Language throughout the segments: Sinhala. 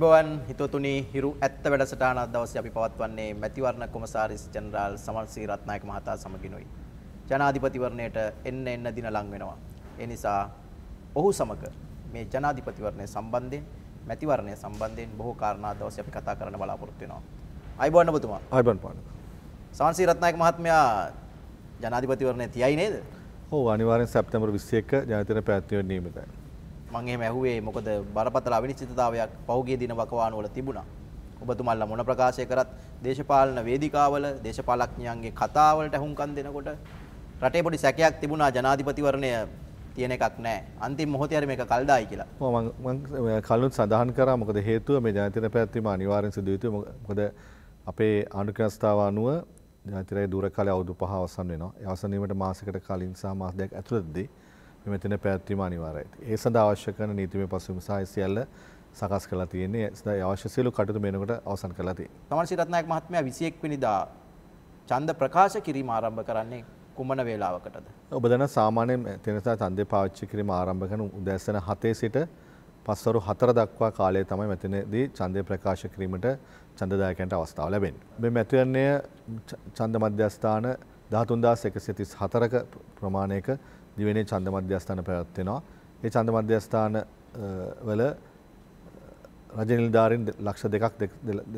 අයිබෝවන් හිතතුනි හිරු ඇත්ත වැඩසටහන දවසේ අපි පවත්වන්නේ මැතිවරණ කොමසාරිස් ජෙනරාල් සමල්සී රත්නායක මහතා සමගිනුයි. ජනාධිපතිවරණයට එන්න එන්න දින ලං වෙනවා. ඒ නිසා ඔහු සමග මේ ජනාධිපතිවරණය සම්බන්ධයෙන් මැතිවරණය සම්බන්ධයෙන් බොහෝ කාරණා දවසේ අපි කතා කරන්න බලාපොරොත්තු වෙනවා. අයිබෝවන් ඔබතුමා. අයිබන් පාන. සමල්සී රත්නායක මහත්මයා ජනාධිපතිවරණය තියයි නේද? ඔව් අනිවාර්යෙන් සැප්තැම්බර් 21 ජනාධිපති පැවැත්වීම නියමිතයි. මං එහෙම ඇහුවේ මොකද බරපතල අවිනිශ්චිතතාවයක් පහුගිය දින වකවානු වල තිබුණා. ඔබතුමාලා මොන ප්‍රකාශය කරත් දේශපාලන වේදිකාවල දේශපාලඥයන්ගේ කතාවලට අහුම්කම් දෙනකොට රටේ පොඩි සැකයක් තිබුණා ජනාධිපතිවරණය තියෙන එකක් නැහැ. අන්තිම මොහොතේ හරි මේක කල්දායි කියලා. ඔව් මම මම කලින් සඳහන් කරා මොකද හේතුව මේ ජනාධිපති පැවැත්වීම අනිවාර්යෙන් සිදු යුතුයි. මොකද අපේ ආණ්ඩුක්‍රමස්ථාව අනුව ජනාධිපති දුර කාලය අවුරුදු 5 අවසන් වෙනවා. ඒ අවසන් වීමට මාසයකට කලින් සහ මාස දෙකක් ඇතුළතදී මෙතන පැවැත්වීම අනිවාර්යයි. ඒ සඳහා අවශ්‍ය කරන නීතිමය පසුබිම සහ සියල්ල සකස් කරලා තියෙන්නේ. ඒ අවශ්‍ය සියලු කටයුතු මේනකොට අවසන් කරලා තියෙනවා. තමන් සිරත්නායක මහත්මයා 21 වෙනිදා ඡන්ද ප්‍රකාශ කිරීම ආරම්භ කරන්නේ කුමන වේලාවකටද? ඔබ දන්න සාමාන්‍යයෙන් තෙනසා ඡන්දේ පාවිච්චි කිරීම ආරම්භ කරන උදෑසන 7 සිට පස්වරු 4 දක්වා කාලය තමයි මෙතනදී ඡන්දය ප්‍රකාශ කිරීමට ඡන්දදායකයන්ට අවස්ථාව ලැබෙන්නේ. මේ මැතිවරණය ඡන්ද මධ්‍යස්ථාන 13134ක ප්‍රමාණයක දිවෙනේ ඡන්ද මධ්‍යස්ථාන පැවැත්වෙනවා. ඒ ඡන්ද මධ්‍යස්ථාන වල රජ නිලධාරීන් ලක්ෂ දෙකක්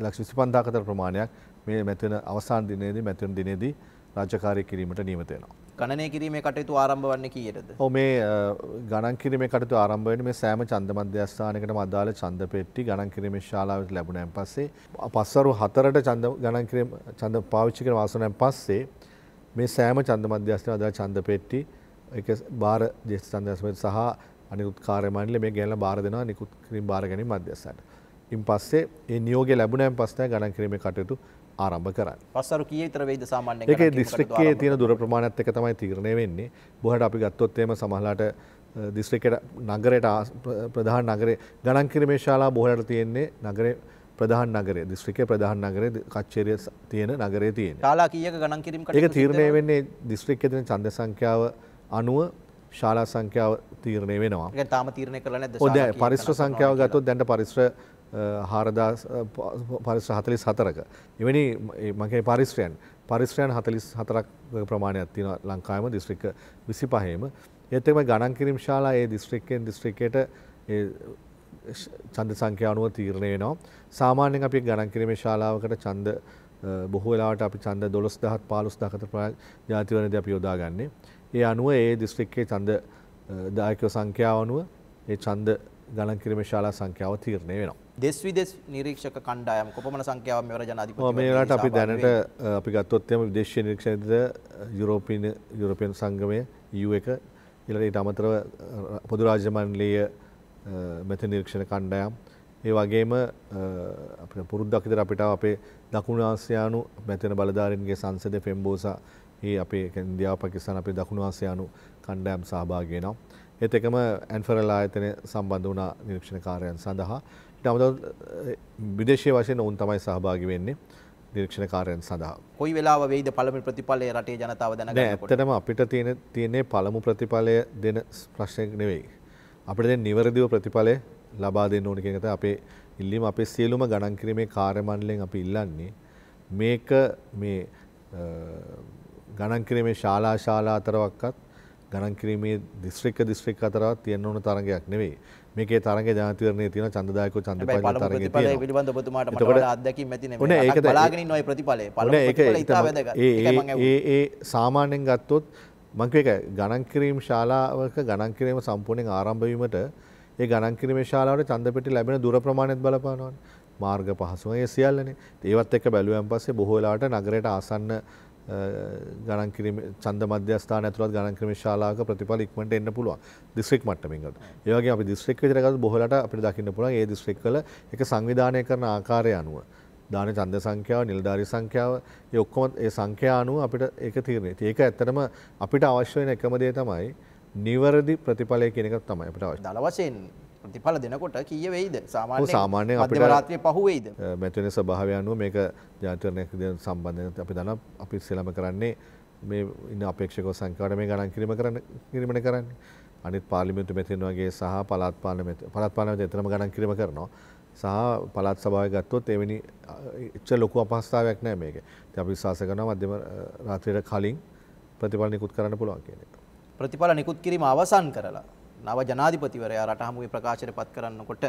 ලක්ෂ 25 අතර ප්‍රමාණයක් මේ මැතිවන අවසාන දිනේදී මැතිවන දිනේදී රාජකාරී කිරීමට නියමිත වෙනවා. ගණනය කිරීමේ කටයුතු ආරම්භ වන්නේ කීයටද? ඔව් මේ ගණන් කිරීමේ කටයුතු ආරම්භ වෙන්නේ මේ සෑම ඡන්ද මධ්‍යස්ථානයකටම අදාළ ඡන්ද පෙට්ටි ගණන් කිරීමේ ශාලාවට ලැබුණාන් පස්සේ පස්වරු 4ට ඡන්ද ගණන් කිරීම ඡන්ද පාවිච්චි කරන වාසනාවෙන් පස්සේ මේ සෑම ඡන්ද මධ්‍යස්ථානවල අදාළ ඡන්ද පෙට්ටි එක බාර ජේෂ්ඨ සංදර්ශනයට සහ අනිකුත් කාර්ය මණ්ඩලය මේ ගැනලා බාර දෙනවා නිකුත් කිරීම බාර ගැනීම මධ්‍යස්ථානට. ඉන් පස්සේ ඒ නියෝගය ලැබුණාන් පස්සේ ගණන් කිරීමේ කටයුතු ආරම්භ කරන්න. පස්සරු කීය විතර වෙයිද සාමාන්‍යයෙන්? ඒකේ දිස්ත්‍රික්කයේ තියෙන දුර ප්‍රමාණයත් එක්ක තමයි තීරණය වෙන්නේ. බොහෝට අපි ගත්තොත් එහෙම සමහරලාට දිස්ත්‍රික්කයට නගරයට ප්‍රධාන නගරේ ගණන් කිරීමේ ශාලා බොහෝට තියෙන්නේ නගරේ ප්‍රධාන නගරේ දිස්ත්‍රික්කයේ ප්‍රධාන නගරේ කච්චේරිය තියෙන නගරේ තියෙන. ශාලා කීයක ගණන් කිරීම කටයුතු ඒක තීරණය වෙන්නේ දිස්ත්‍රික්කයේ තියෙන ඡන්ද සංඛ්‍යාව අනුව ශාලා සංඛ්‍යාව තීරණය වෙනවා. තාම තීරණය කරලා නැද්ද? ඔව් දැන් පරිශ්‍ර සංඛ්‍යාව ගත්තොත් දැන් පරිශ්‍ර හාරදාස් පරිශ්‍ර හතලිස් හතරක. එවැනි මගේ පරිශ්‍රයන් පරිශ්‍රයන් හතලිස් හතරක් ප්‍රමාණයක් තියෙන ලංකාවම දිස්ත්‍රික්ක විසි පහේම ඒත්තම ගණන් කිරීම් ශාලා ඒ දිස්ත්‍රික්කෙන් දිස්ත්‍රික්කයට චන්ද සංඛ්‍යානුව තීරණය වෙනවා. සාමාන්‍යෙන් අපි ගණන් කිරීමේ ශාලාවකට චන්ද බොහෝ වෙලාවට අපි චන්ද දොළොස් දහත් පාලුස් දහකට ජාතිවනද අපි යොදාගන්නේ. ඒ අනුව ඒ දිස්ත්‍රික්කේ චන්ද දායකව සංඛ්‍යාව අනුව ඒ චන්ද ගණන් කිරීමේ ශාලා සංඛ්‍යාව තීරණය වෙනවා. දෙස් විදෙස් නිරීක්ෂක කණ්ඩායම් කොපමණ සංඛ්‍යාවක් මෙවර ජනාධිපතිවරණයට මේ වෙලාවට අපි දැනට අපි ගත්තොත් එම විදේශීය නිරීක්ෂකද යුරෝපීය යුරෝපියන් සංගමය EU එක ඊළඟට ඊට අමතරව පොදු රාජ්‍ය මණ්ඩලීය මෙත නිරීක්ෂණ කණ්ඩායම් ඒ වගේම අපිට පුරුද්දක් විතර අපිට අපේ දකුණු ආසියානු මෙතන බලධාරීන්ගේ සංසද ෆෙම්බෝසා ඒ අපේ ඉන්දියාව පාකිස්තාන අපේ දකුණු ආසියානු කණ්ඩායම් සහභාගී වෙනවා. ඒත් එකම ඇන්ෆරල් ආයතනය සම්බන්ධ වුණා නිරීක්ෂණ කාර්යයන් සඳහා. අමතරව විදේශීය වශයෙන් ඔවුන් තමයි සහභාගී වෙන්නේ. නිරීක්ෂණ කාර්යයන් සඳහා. කොයි වෙලාව වෙයිද පළමු ප්‍රතිඵලය රටේ ජනතාව දැනගන්න? ඇත්තටම අපිට තියෙන තියෙන්නේ පළමු ප්‍රතිඵලය දෙන ප්‍රශ්නයක් නෙවෙයි. අපිට දැන් නිවැරදිව ප්‍රතිඵලය ලබා දෙන්න ඕන කියන එක අපේ ඉල්ලීම අපේ සියලුම ගණන් කිරීමේ කාර්ය මණ්ඩලයෙන් අපි ඉල්ලන්නේ මේක මේ ගණන් කිරීමේ ශාලා ශාලා අතරවක්වත් ගණන් කිරීමේ දිස්ත්‍රික්ක දිස්ත්‍රික් අතරවත් තියෙන්න ඕන තරගයක් නෙවෙයි. මේකේ තරග ජාතිවරණයේ තියෙන ඡන්දදායකව ඡන්ද පරිණත තරගයේ තියෙනවා. පිළිබඳ ඔබතුමාට මට වඩා අත්දැකීම් ඇති නේ. ඔන්න ඒක බලාගෙන ඉන්න ඔය ප්‍රතිඵලය. පළමු ප්‍රතිඵලය ඉතා වැදගත්. ඒ ඒ සාමාන්‍යයෙන් ගත්තොත් මං කියක ගණන් කිරීම ශාලාවක ගණන් කිරීම සම්පූර්ණයෙන් ආරම්භ වීමට ඒ ගණන් කිරීමේ ශාලාවට ඡන්ද පෙට්ටි ලැබෙන දුර ප්‍රමාණයත් බලපානවානේ. මාර්ග පහසුම ඒ සියල්ලනේ. ඒවත් එක්ක බැලුවෙන් පස්සේ බොහෝ වෙලාවට නගරයට ආසන්න ගණන් කිරීම ඡන්ද මධ්‍යස්ථාන ඇතුළත් ගණන් කිරීමේ ශාලාවක ප්‍රතිඵල ඉක්මනට එන්න පුළුවන් දිස්ත්‍රික් මට්ටමින් ගත්තොත්. ඒ වගේම අපි දිස්ත්‍රික් විතර ගත්තොත් බොහෝ වෙලාවට අපිට දකින්න පුළුවන් ඒ දිස්ත්‍රික්වල ඒක සංවිධානය කරන ආකාරය අනුව දාන ඡන්ද සංඛ්‍යාව, නිලධාරී සංඛ්‍යාව, ඒ ඔක්කොම ඒ සංඛ්‍යා අනුව අපිට ඒක තීරණය. ඒක ඇත්තටම අපිට අවශ්‍ය වෙන එකම දේ තමයි නිවැරදි ප්‍රතිඵලය කියන එක තමයි අපිට අවශ්‍ය. දල වශයෙන් ප්‍රතිඵල දෙනකොට කීය වෙයිද? සාමාන්‍යයෙන් අපිට රාත්‍රිය පහුවෙයිද මැතිවෙන ස්වභාවය අනුව මේක ජාතිවරණයක් සම්බන්ධයෙන් අපි දන්නවා. අපි ඉස්සෙල්ලාම කරන්නේ මේ ඉන්න අපේක්ෂක සංඛ්‍යාවට මේ ගණන් කිරීම කරන්න කිරීමන කරන්නේ. අනිත් පාර්ලිමේන්තු මෙතන වගේ සහ පළාත් පාර්ලිමේන්තු පළාත් පාර්ලිමේන්තු එතරම් ගණන් කිරීම කරනවා. සහ පළත් සභාව ගත්තොත් එවැනි එච්ච ලොකු අපහස්ථාවයක් නෑ මේක. අපි විශ්වාස කරන මධ්‍යම රාත්‍රයට කලින් ප්‍රතිඵල නිකුත් කරන්න පුළුවන් කියන එක. ප්‍රතිඵල නිකුත් කිරීම අවසන් කරලා නව ජනාධිපතිවරයා රට හමුවේ ප්‍රකාශයට පත් කරන්නකොට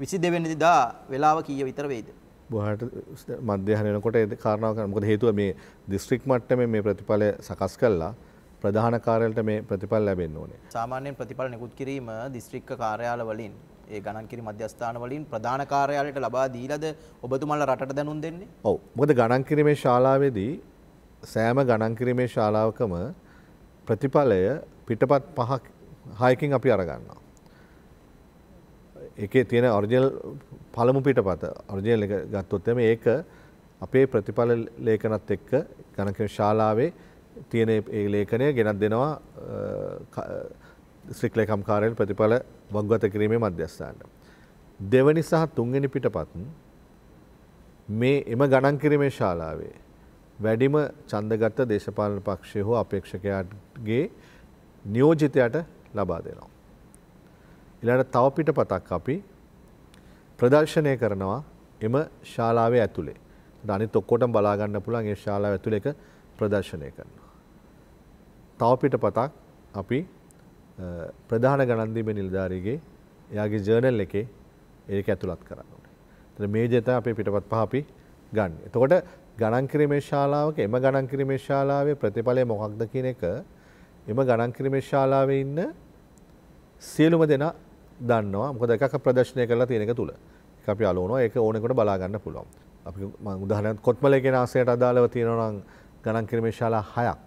විසි දෙවෙනිදා වෙලාව කීය විතර වේද. බහට මධ්‍යහන වෙනකොට ඒ කාරණාව කරන්න. මොකද හේතුව මේ දිස්ත්‍රික් මට්ටමේ මේ ප්‍රතිඵලය සකස් කළා ප්‍රධාන කාර්යාලයට මේ ප්‍රතිඵල ලැබෙන්න ඕනේ. සාමාන්‍යයෙන් ප්‍රතිඵල නිකුත් කිරීම දිස්ත්‍රික්ක කාර්යාල වලින් ඒ ගණන් කිරීම මධ්‍යස්ථාන වලින් ප්‍රධාන කාර්යාලයට ලබා දීලාද ඔබතුමාලා රටට දැනුම් දෙන්නේ? ඔව්. මොකද ගණන් කිරීමේ ශාලාවේදී සෑම ගණන් කිරීමේ ශාලාවකම ප්‍රතිඵලය පිටපත් පහක් හයකින් අපි අරගන්නවා. එකේ තියෙන ඔරිජිනල් පළමු පිටපත ඔරිජිනල් එක ගත්තොත් එමේ ඒක අපේ ප්‍රතිඵල ලේඛනත් එක්ක ගණක ශාලාවේ තියෙන ඒ ලේඛනය ගෙනත් දෙනවා ශ්‍රික් ලේකම් කාර්යාලය ප්‍රතිඵල වග්ගත කිරීමේ මධ්‍යස්ථානට. දෙවනි සහ තුන්වෙනි පිටපත් මේ එම ගණන් කිරීමේ ශාලාවේ වැඩිම ඡන්දගත දේශපාලන පක්ෂය හෝ අපේක්ෂකයාගේ නියෝජිතයට ලබා දෙනවා. ඊළඟට තව පිටපතක් අපි ප්‍රදර්ශනය කරනවා එම ශාලාවේ ඇතුලේ. අනිත් ඔක්කොටම බලා ගන්න පුළුවන් ඒ ශාලාව ඇතුලේ එක ප්‍රදර්ශනය කරනවා. තව පිටපතක් අපි ප්‍රධාන ගණන් දීමේ නිලධාරියගේ එයාගේ ජර්නල් එකේ ඒක ඇතුළත් කරන්න ඕනේ. එතන මේ ජෙත අපේ පිටපත් පහ අපි ගන්න. එතකොට ගණන් කිරීමේ ශාලාවක එම ගණන් කිරීමේ ශාලාවේ ප්‍රතිඵලය මොකක්ද කියන එක එම ගණන් කිරීමේ ශාලාවේ ඉන්න සියලුම දෙනා දන්නවා මොකද එකක් ප්‍රදර්ශනය කරලා තියෙන එක තුල. ඒක අපි අලෝනවා ඒක ඕනෙකට බලා ගන්න පුළුවන්. අපි මම උදාහරණයක් කොත්මලේ කියන ආසයට අදාළව තියෙනවා නම් ගණන් කිරීමේ ශාලා 6ක්.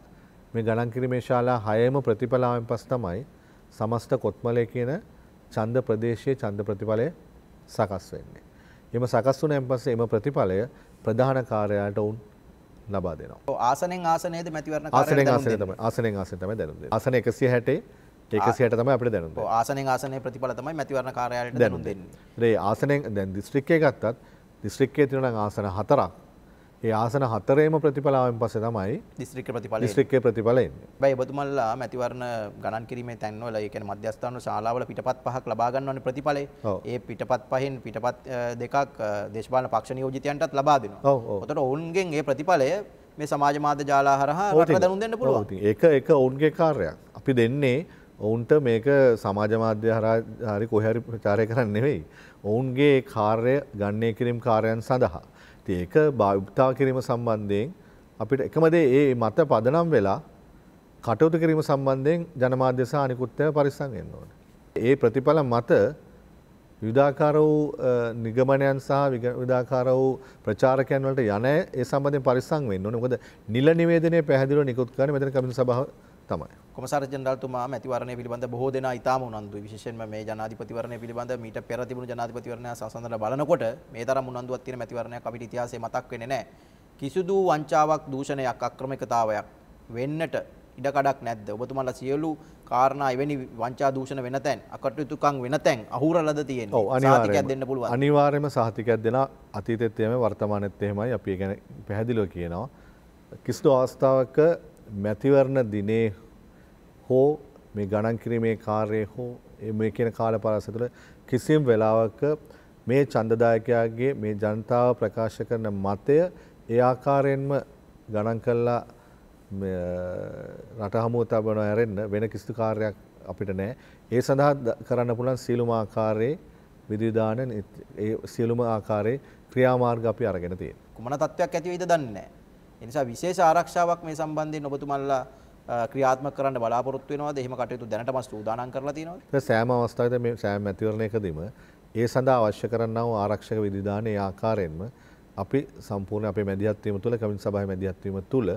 මේ ගණන් කිරීමේ ශාලා 6ම ප්‍රතිඵලාවෙන් පස්ස තමයි සමස්ත කොත්මලේ කියන ඡන්ද ප්‍රදේශයේ ඡන්ද ප්‍රතිඵලය සකස් වෙන්නේ. එම සකස් වුණාන් පස්සේ එම ප්‍රතිඵලය ප්‍රධාන කාර්යාලයට උන් ලබා දෙනවා. ආසනෙන් ආසනයේද මැතිවරණ ආසනෙන් ආසනය තමයි ආසනෙන් ආසනය තමයි දැනුම් දෙන්නේ. ආසන 160 160 තමයි අපිට දැනුම් දෙන්නේ. ආසනෙන් ආසනයේ ප්‍රතිඵල තමයි මැතිවරණ කාර්යාලයට දැනුම් දෙන්නේ. ඒ ආසනෙන් දැන් දිස්ත්‍රික්කයේ ගත්තත් දිස්ත්‍රික්කයේ තියෙනවා නම් ආසන හතරක්. ඒ ආසන හතරේම ප්‍රතිඵලාවෙන් පස්සේ තමයි දිස්ත්‍රික්ක ප්‍රතිඵල දිස්ත්‍රික්කයේ ප්‍රතිඵල එන්නේ. හැබැයි ඔබතුමල්ලා මැතිවරණ ගණන් කිරීමේ තැන්වල ඒ කියන්නේ මධ්‍යස්ථාන ශාලාවල පිටපත් පහක් ලබා ගන්නවනේ ප්‍රතිඵලය. ඔව්. ඒ පිටපත් පහෙන් පිටපත් දෙකක් අ, දේශපාලන පක්ෂ නියෝජිතයන්ටත් ලබා දෙනවා. එතකොට ඔවුන්ගෙන් ඒ ප්‍රතිඵලය මේ සමාජ මාධ්‍ය ජාලා හරහා ඉතින්. දැනුම් දෙන්න පුළුවන්. ඒක ඒක ඔවුන්ගේ කාර්යයක්. අපි දෙන්නේ ඔවුන්ට මේක සමාජ මාධ්‍ය හරහා හරි කොහේ හරි ප්‍රචාරය කරන්න නෙවෙයි. ඔවුන්ගේ ඒ කාර්ය ගණනය කිරීම කාර්යයන් සඳහා. ඉතින් ඒක භාවිතා කිරීම සම්බන්ධයෙන් අපිට එකම දේ ඒ මත පදනම් වෙලා කටයුතු කිරීම සම්බන්ධයෙන් ජනමාධ්‍ය සහ අනිකුත් ඒවා පරිස්සම් වෙන්න ඕනේ. ඒ ප්‍රතිඵල මත විවිධාකාර වූ අ, නිගමනයන් සහ විග- විවිධාකාර වූ ප්‍රචාරකයන් වලට යන ඒ සම්බන්ධයෙන් පරිස්සම් වෙන්න ඕනේ. මොකද නිල නිවේදනය පැහැදිලිව නිකුත් කරන්නේ මෙතන කමිටු සභාව තමයි. කොමසාර ජෙනරාල්තුමා මැතිවරණය පිළිබඳ බොහෝ දෙනා ඉතාම උනන්දුයි. විශේෂයෙන්ම මේ ජනාධිපතිවරණය පිළිබඳ මීට පෙර තිබුණු ජනාධිපතිවරණය සසඳන බලනකොට මේ තරම් උනන්දුවක් තියෙන මැතිවරණයක් අපිට ඉතිහාසයේ මතක් වෙන්නේ නැහැ. කිසිදු වංචාවක්, දූෂණයක්, අක්‍රමිකතාවයක් වෙන්නට ඉඩකඩක් නැද්ද? ඔබතුමාලා සියලු කාරණා එවැනි වංචා දූෂණ වෙන තැන්, අකටයුතුකම් වෙන තැන් අහුරලද තියෙන්නේ? සහතිකයක් දෙන්න පුළුවන්. අනිවාර්යයෙන්ම සහතිකයක් දෙන අතීතෙත් එහෙමයි වර්තමානෙත් එහෙමයි අපි ඒ ගැන පැහැදිලිව කියනවා. කිසිදු අවස්ථාවක මැතිවරණ දිනේ හෝ මේ ගණන් කිරීමේ කාර්යය හෝ ඒ මේ කියන කාල පරාසය තුළ කිසිම වෙලාවක මේ ඡන්දදායකයාගේ මේ ජනතාව ප්‍රකාශ කරන මතය ඒ ආකාරයෙන්ම ගණන් කළා මේ රට හමුව තබන ඇරෙන්න වෙන කිසිදු කාර්යයක් අපිට නැහැ. ඒ සඳහා ද- කරන්න පුළුවන් සියලුම ආකාරයේ විධිවිධාන නිත්- ඒ සියලුම ආකාරයේ ක්‍රියාමාර්ග අපි අරගෙන තියෙනවා. කුමන තත්ත්වයක් ඇති වෙයිද දන්නේ නැහැ. ඒ නිසා විශේෂ ආරක්ෂාවක් මේ සම්බන්ධයෙන් ඔබතුමාලා අ, ක්‍රියාත්මක කරන්න බලාපොරොත්තු වෙනවද? එහෙම කටයුතු දැනටම සූදානම් කරලා තියෙනවද? ඒක සෑම අවස්ථාවකදී මේ සෑම මැතිවරණයකදීම ඒ සඳහා අවශ්‍ය කරන්නා වූ ආරක්ෂක විධිවිධාන ඒ ආකාරයෙන්ම අපි සම්පූර්ණ අපේ මැදිහත් වීම තුළ කමිටු සභාවේ මැදිහත් වීම තුළ